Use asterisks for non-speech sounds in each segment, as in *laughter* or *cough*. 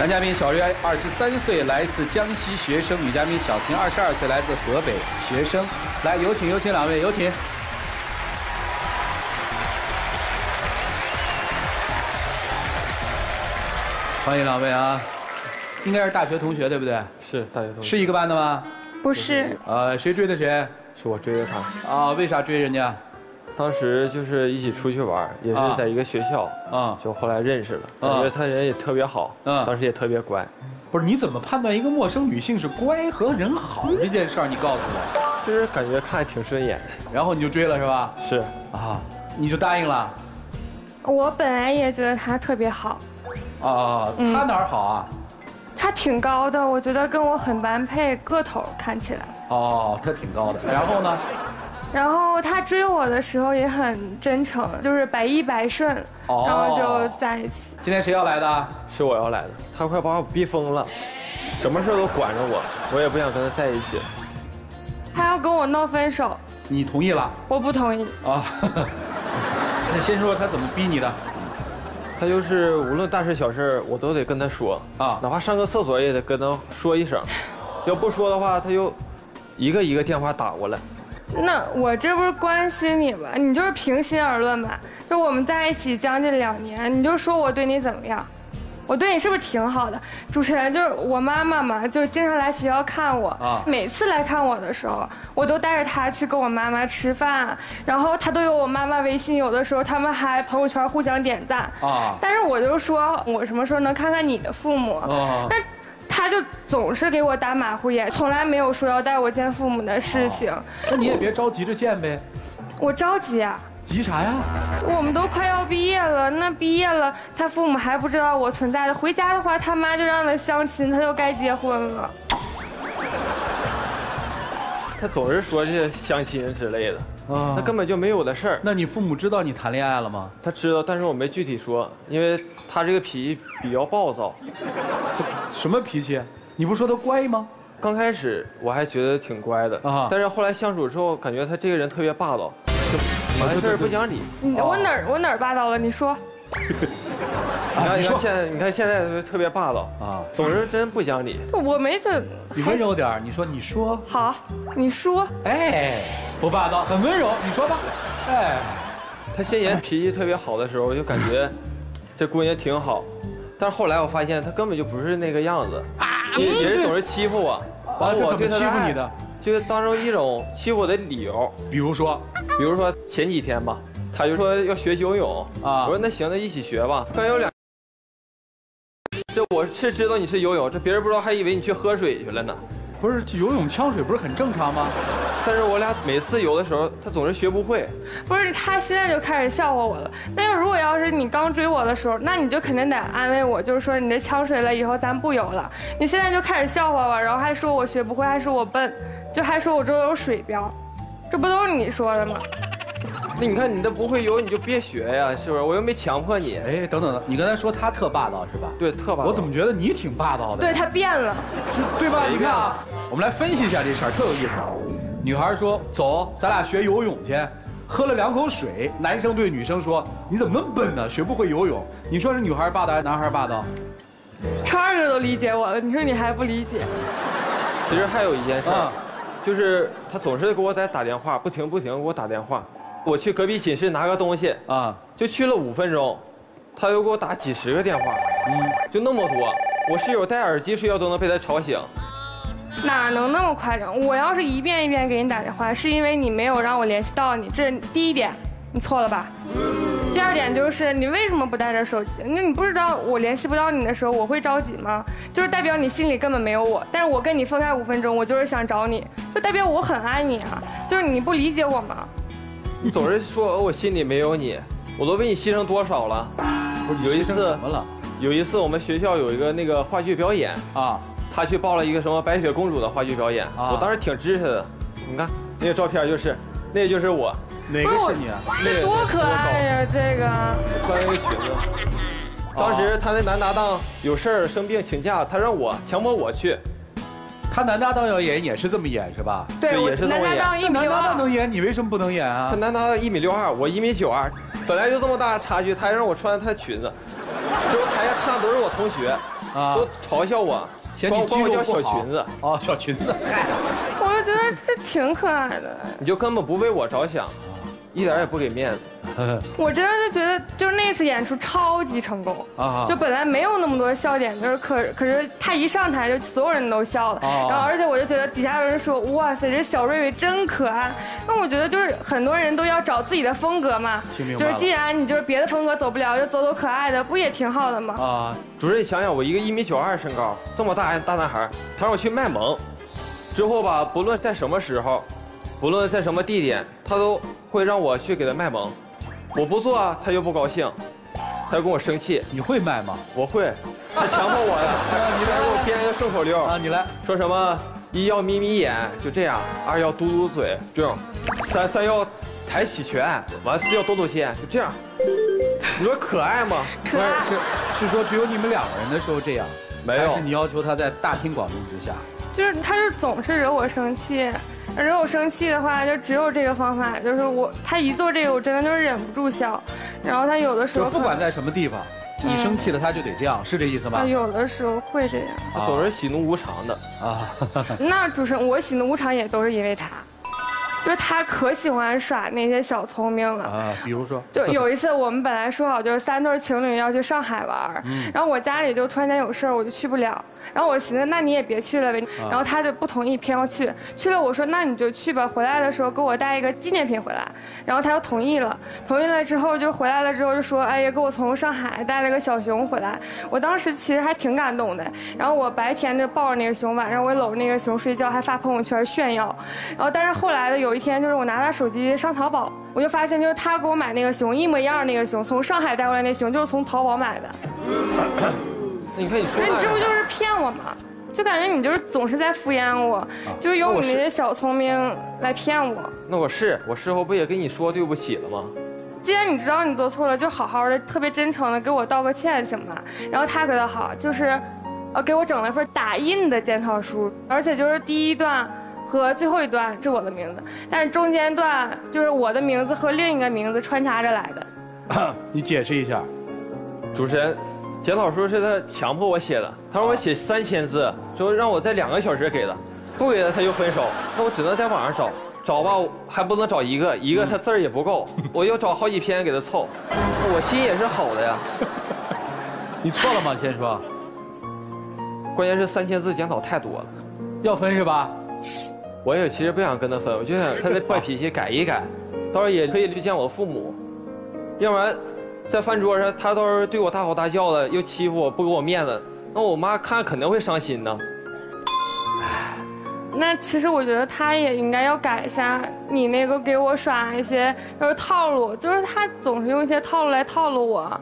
男嘉宾小瑞二十三岁，来自江西学生；女嘉宾小平二十二岁，来自河北学生。来，有请有请两位，有请。欢迎两位啊！应该是大学同学对不对？是大学同学，是一个班的吗？不是，呃，谁追的谁？是我追的他。啊，为啥追人家？当时就是一起出去玩，也是在一个学校啊，就后来认识了，感觉他人也特别好，嗯，当时也特别乖。不是，你怎么判断一个陌生女性是乖和人好这件事儿？你告诉我。就是感觉看挺顺眼，然后你就追了是吧？是啊，你就答应了。我本来也觉得他特别好。啊，他哪儿好啊？他挺高的，我觉得跟我很般配，个头看起来。哦，他挺高的。然后呢？然后他追我的时候也很真诚，就是百依百顺，然后就在一起。今天谁要来的？是我要来的。他快把我逼疯了，什么事都管着我，我也不想跟他在一起。他要跟我闹分手，你同意了？我不同意。啊，*laughs* 那先说他怎么逼你的？他就是无论大事小事，我都得跟他说啊，哪怕上个厕所也得跟他说一声，要不说的话，他就一个一个电话打过来。那我这不是关心你吗？你就是平心而论吧，就我们在一起将近两年，你就说我对你怎么样？我对你是不是挺好的？主持人就是我妈妈嘛，就是经常来学校看我。啊。每次来看我的时候，我都带着她去跟我妈妈吃饭，然后她都有我妈妈微信，有的时候他们还朋友圈互相点赞。啊。但是我就说，我什么时候能看看你的父母？啊。但他就总是给我打马虎眼，从来没有说要带我见父母的事情。那你也别着急着见呗。我着急啊。急啥呀？我们都快要毕业了，那毕业了，他父母还不知道我存在的。回家的话，他妈就让他相亲，他就该结婚了。他总是说这些相亲之类的，啊，那根本就没有的事儿。那你父母知道你谈恋爱了吗？他知道，但是我没具体说，因为他这个脾气比较暴躁。什么脾气？你不说他乖吗？刚开始我还觉得挺乖的啊，但是后来相处之后，感觉他这个人特别霸道。完事儿不讲理，你我哪儿我哪儿霸道了？你说。*laughs* 你看，你看现在你看现在特别霸道啊，总是真不讲理。我没怎。你温柔点你说你说。好，你说。哎，不霸道，很温柔，你说吧。哎，他先前脾气特别好的时候，我就感觉这姑娘挺好，但是后来我发现他根本就不是那个样子，也也是总是欺负我，完我对她欺负你的。就当成一种欺负我的理由，比如说，比如说前几天吧，他就说要学游泳啊，我说那行，那一起学吧。刚有两，这我是知道你是游泳，这别人不知道还以为你去喝水去了呢。不是游泳呛水不是很正常吗？但是我俩每次游的时候，他总是学不会。不是他现在就开始笑话我了。那要如果要是你刚追我的时候，那你就肯定得安慰我，就是说你这呛水了以后咱不游了。你现在就开始笑话我，然后还说我学不会，还说我笨。就还说我这有水标，这不都是你说的吗？那你看你都不会游，你就别学呀，是不是？我又没强迫你。哎，等等，你刚才说他特霸道是吧？对，特霸道。我怎么觉得你挺霸道的？对他变了，对吧？你看啊，我们来分析一下这事儿，特有意思。女孩说：“走，咱俩学游泳去。”喝了两口水，男生对女生说：“你怎么那么笨呢？学不会游泳？”你说是女孩霸道还是男孩霸道？川儿都理解我了，你说你还不理解？其实还有一件事。就是他总是给我在打电话，不停不停给我打电话。我去隔壁寝室拿个东西啊，就去了五分钟，他又给我打几十个电话，嗯，就那么多。我室友戴耳机睡觉都能被他吵醒。哪能那么夸张？我要是一遍一遍给你打电话，是因为你没有让我联系到你，这是第一点，你错了吧？第二点就是你为什么不带着手机？那你不知道我联系不到你的时候我会着急吗？就是代表你心里根本没有我。但是我跟你分开五分钟，我就是想找你，就代表我很爱你啊！就是你不理解我吗？你 *laughs* 总是说我心里没有你，我都为你牺牲多少了？有一次怎么了？有一次我们学校有一个那个话剧表演啊，他去报了一个什么白雪公主的话剧表演，我当时挺支持的。你看那个照片就是，那就是我。哪个是你啊？这多可爱呀！这个穿个裙子。当时他那男搭档有事儿生病请假，他让我强迫我去。他男搭档要演也是这么演是吧？对，也是这么演。男搭档能演，你为什么不能演啊？他男搭档一米六二，我一米九二，本来就这么大差距，他还让我穿他裙子。就台下看都是我同学，啊，都嘲笑我，嫌你管我叫小裙子，哦，小裙子，*laughs* 我就觉得这挺可爱的。你就根本不为我着想。一点也不给面子，*laughs* 我真的就觉得，就是那次演出超级成功啊！就本来没有那么多笑点，就是可可是他一上台就所有人都笑了，然后而且我就觉得底下有人说哇塞，这小瑞瑞真可爱。那我觉得就是很多人都要找自己的风格嘛，就是既然你就是别的风格走不了，就走走可爱的，不也挺好的吗？啊！主任，你想想，我一个一米九二身高，这么大大男孩，他让我去卖萌，之后吧，不论在什么时候。不论在什么地点，他都会让我去给他卖萌，我不做他又不高兴，他就跟我生气。你会卖吗？我会，他强迫我的。*laughs* 你来给我编一个顺口溜啊！你来说什么？一要眯眯眼，就这样；二要嘟嘟嘴，这样；三三要抬起拳，完四要抖抖肩，就这样。你说可爱吗？可爱。是是说只有你们两个人的时候这样？没有。是你要求他在大庭广众之下？就是他就总是惹我生气。惹我生气的话，就只有这个方法，就是我他一做这个，我真的就是忍不住笑。然后他有的时候不管在什么地方，你生气了他就得这样，是这意思吗？有的时候会这样，总是喜怒无常的啊。*laughs* 那主持人，我喜怒无常也都是因为他，就他可喜欢耍那些小聪明了啊。比如说，就有一 *laughs* 次我们本来说好就是三对情侣要去上海玩，然后我家里就突然间有事儿，我就去不了。然后我寻思，那你也别去了呗。然后他就不同意，偏要去。去了，我说那你就去吧。回来的时候给我带一个纪念品回来。然后他又同意了。同意了之后就回来了之后就说，哎呀，给我从上海带了个小熊回来。我当时其实还挺感动的。然后我白天就抱着那个熊，晚上我搂着那个熊睡觉，还发朋友圈炫耀。然后但是后来的有一天，就是我拿他手机上淘宝，我就发现就是他给我买那个熊一模一样那个熊，从上海带回来那熊就是从淘宝买的。*laughs* 你看你说，那你这不就是骗我吗？就感觉你就是总是在敷衍我，就是用你那些小聪明来骗我。那我是，我事后不也跟你说对不起了吗？既然你知道你做错了，就好好的、特别真诚的给我道个歉，行吗？然后他可倒好，就是，呃，给我整了一份打印的检讨书，而且就是第一段和最后一段是我的名字，但是中间段就是我的名字和另一个名字穿插着来的。*clears throat* 你解释一下，主持人。检讨书是他强迫我写的，他让我写三千字，说让我在两个小时给他，不给他他就分手，那我只能在网上找，找吧还不能找一个，一个他字儿也不够，我又找好几篇给他凑，我心也是好的呀。*laughs* 你错了吗？先说。关键是三千字检讨太多了，要分是吧？我也其实不想跟他分，我就想他那坏脾气改一改，到时候也可以去见我父母，要不然。在饭桌上，他倒是对我大吼大叫的，又欺负我，不给我面子，那我妈看肯定会伤心呢。那其实我觉得他也应该要改一下，你那个给我耍一些就是套路，就是他总是用一些套路来套路我。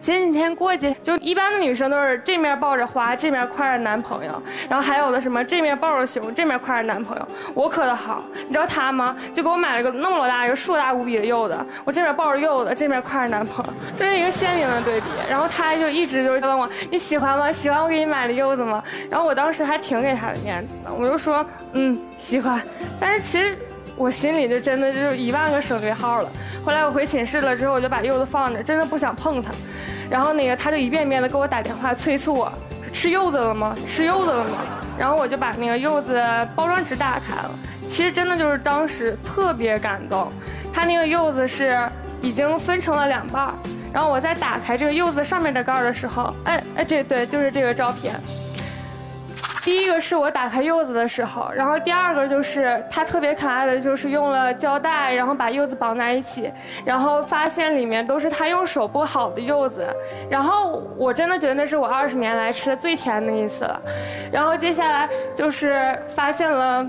前几天过节，就一般的女生都是这面抱着花，这面挎着男朋友，然后还有的什么这面抱着熊，这面挎着男朋友。我可的好，你知道他吗？就给我买了个那么老大一个硕大无比的柚子，我这边抱着柚子，这面挎着男朋友，这是一个鲜明的对比。然后他就一直就问我你喜欢吗？喜欢我给你买的柚子吗？然后我当时还挺给他的面子的，我就说嗯喜欢。但是其实我心里就真的就是一万个省略号了。后来我回寝室了之后，我就把柚子放着，真的不想碰它。然后那个他就一遍遍的给我打电话催促我，吃柚子了吗？吃柚子了吗？然后我就把那个柚子包装纸打开了，其实真的就是当时特别感动。他那个柚子是已经分成了两半儿然后我在打开这个柚子上面的盖儿的时候，哎哎，这对，就是这个照片。第一个是我打开柚子的时候，然后第二个就是它特别可爱的就是用了胶带，然后把柚子绑在一起，然后发现里面都是他用手剥好的柚子，然后我真的觉得那是我二十年来吃的最甜的一次了。然后接下来就是发现了，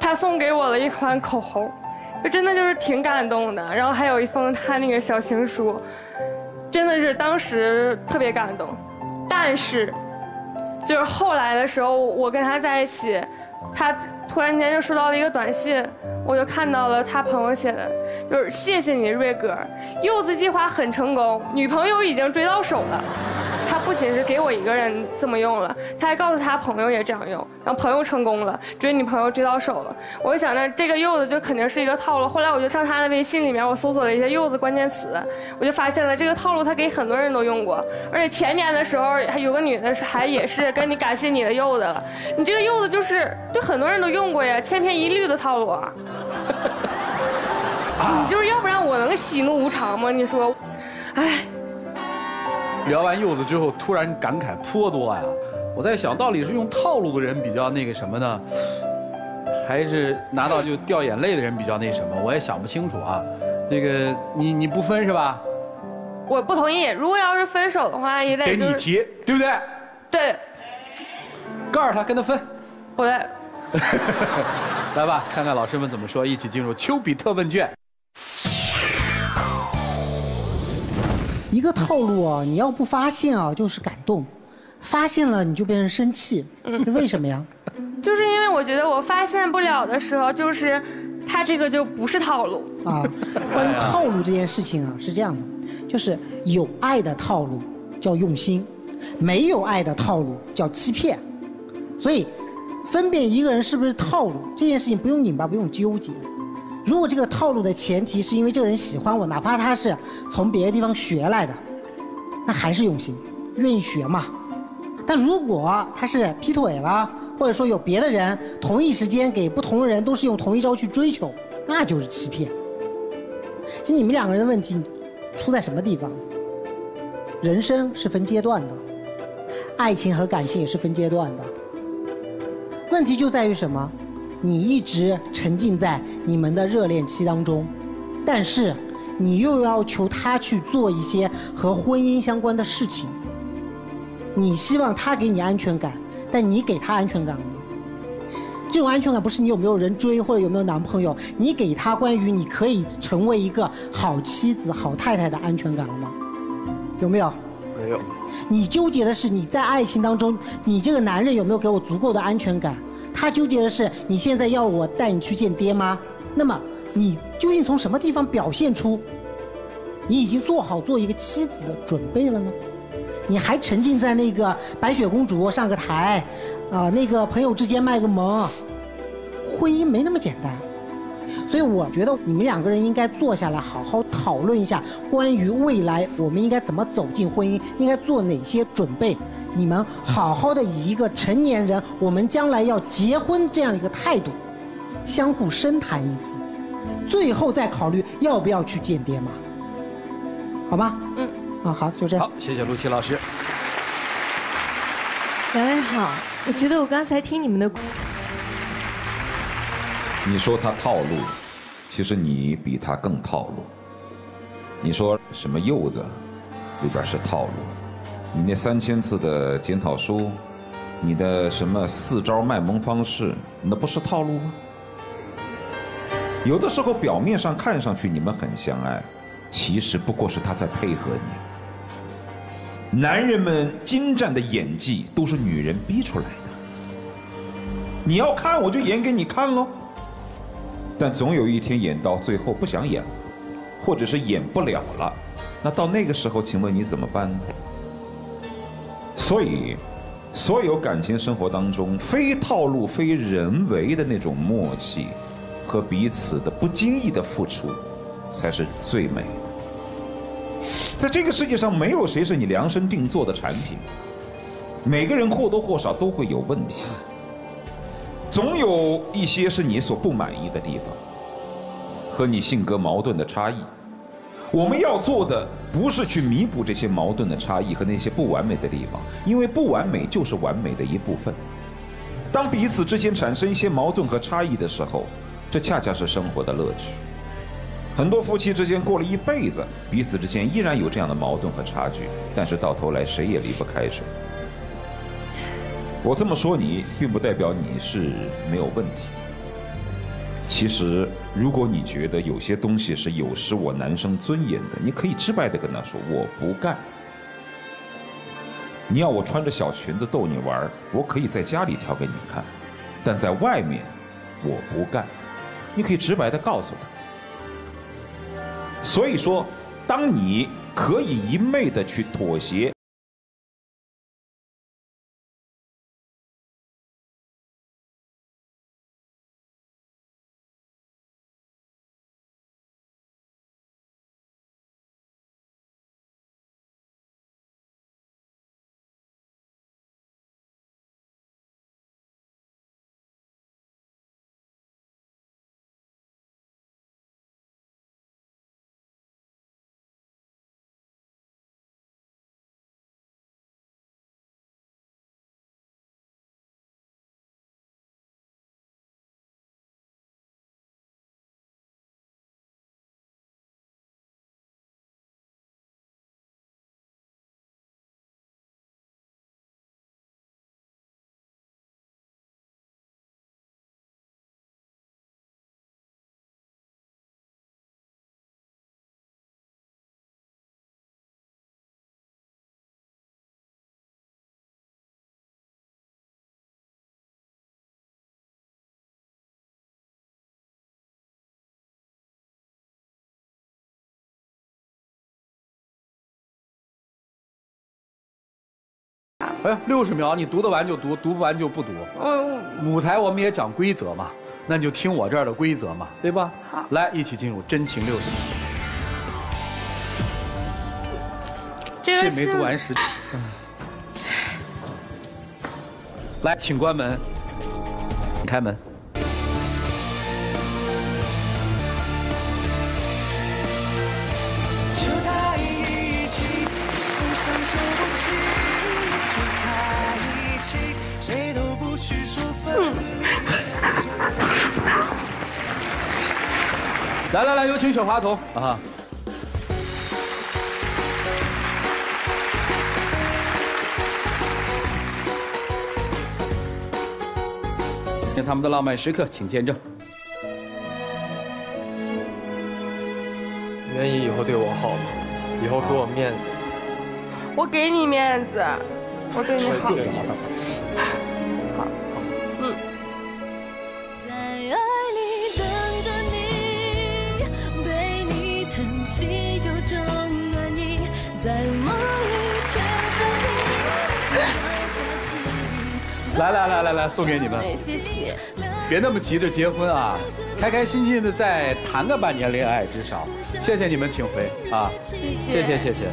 他送给我了一款口红，就真的就是挺感动的。然后还有一封他那个小情书，真的是当时特别感动，但是。就是后来的时候，我跟他在一起，他突然间就收到了一个短信，我就看到了他朋友写的，就是谢谢你瑞哥，柚子计划很成功，女朋友已经追到手了。他不仅是给我一个人这么用了，他还告诉他朋友也这样用，然后朋友成功了，追女朋友追到手了。我就想那这个柚子就肯定是一个套路。后来我就上他的微信里面，我搜索了一些柚子关键词，我就发现了这个套路他给很多人都用过，而且前年的时候还有个女的还也是跟你感谢你的柚子了。你这个柚子就是对很多人都用过呀，千篇一律的套路啊。你就是要不然我能喜怒无常吗？你说，哎。*laughs* 聊完柚子之后，突然感慨颇多呀！我在想到底是用套路的人比较那个什么呢，还是拿到就掉眼泪的人比较那什么？我也想不清楚啊。那个你你不分是吧？我不同意。如果要是分手的话，也得给你提，对不对？对。告诉他跟他分。不对。来吧，看看老师们怎么说。一起进入丘比特问卷。一个套路啊，你要不发现啊，就是感动；发现了，你就变成生气。是为什么呀？*laughs* 就是因为我觉得我发现不了的时候，就是他这个就不是套路啊。关于套路这件事情啊，是这样的，就是有爱的套路叫用心，没有爱的套路叫欺骗。所以，分辨一个人是不是套路这件事情，不用拧巴，不用纠结。如果这个套路的前提是因为这个人喜欢我，哪怕他是从别的地方学来的，那还是用心，愿意学嘛。但如果他是劈腿了，或者说有别的人同一时间给不同的人都是用同一招去追求，那就是欺骗。其实你们两个人的问题出在什么地方？人生是分阶段的，爱情和感情也是分阶段的。问题就在于什么？你一直沉浸在你们的热恋期当中，但是你又要求他去做一些和婚姻相关的事情。你希望他给你安全感，但你给他安全感了吗？这种安全感不是你有没有人追或者有没有男朋友，你给他关于你可以成为一个好妻子、好太太的安全感了吗？有没有？没有。你纠结的是你在爱情当中，你这个男人有没有给我足够的安全感？他纠结的是，你现在要我带你去见爹妈，那么你究竟从什么地方表现出，你已经做好做一个妻子的准备了呢？你还沉浸在那个白雪公主上个台，啊，那个朋友之间卖个萌，婚姻没那么简单。所以我觉得你们两个人应该坐下来好好讨论一下，关于未来我们应该怎么走进婚姻，应该做哪些准备。你们好好的以一个成年人，我们将来要结婚这样一个态度，相互深谈一次，最后再考虑要不要去见爹妈，好吗？嗯，啊好，就这样。好，谢谢陆琪老师。两位好，我觉得我刚才听你们的。你说他套路，其实你比他更套路。你说什么柚子，里边是套路。你那三千次的检讨书，你的什么四招卖萌方式，那不是套路吗？有的时候表面上看上去你们很相爱，其实不过是他在配合你。男人们精湛的演技都是女人逼出来的。你要看，我就演给你看喽。但总有一天演到最后不想演，或者是演不了了，那到那个时候，请问你怎么办呢？所以，所有感情生活当中非套路、非人为的那种默契，和彼此的不经意的付出，才是最美的。在这个世界上，没有谁是你量身定做的产品，每个人或多或少都会有问题。总有一些是你所不满意的地方，和你性格矛盾的差异。我们要做的不是去弥补这些矛盾的差异和那些不完美的地方，因为不完美就是完美的一部分。当彼此之间产生一些矛盾和差异的时候，这恰恰是生活的乐趣。很多夫妻之间过了一辈子，彼此之间依然有这样的矛盾和差距，但是到头来谁也离不开谁。我这么说你，并不代表你是没有问题。其实，如果你觉得有些东西是有失我男生尊严的，你可以直白的跟他说：“我不干。”你要我穿着小裙子逗你玩，我可以在家里跳给你看，但在外面，我不干。你可以直白的告诉他。所以说，当你可以一昧的去妥协。哎，六十秒，你读得完就读，读不完就不读。嗯，舞台我们也讲规则嘛，那你就听我这儿的规则嘛，对吧？好，来，一起进入真情六十秒。这没读完时。来，请关门。开门。来来来，有请小花童啊！他们的浪漫时刻，请见证。愿意以后对我好吗？以后给我面子。我给你面子，我对你。好，来来来来来，送给你们。谢谢。别那么急着结婚啊，开开心心的再谈个半年恋爱，至少。谢谢你们，请回啊。谢谢谢谢谢。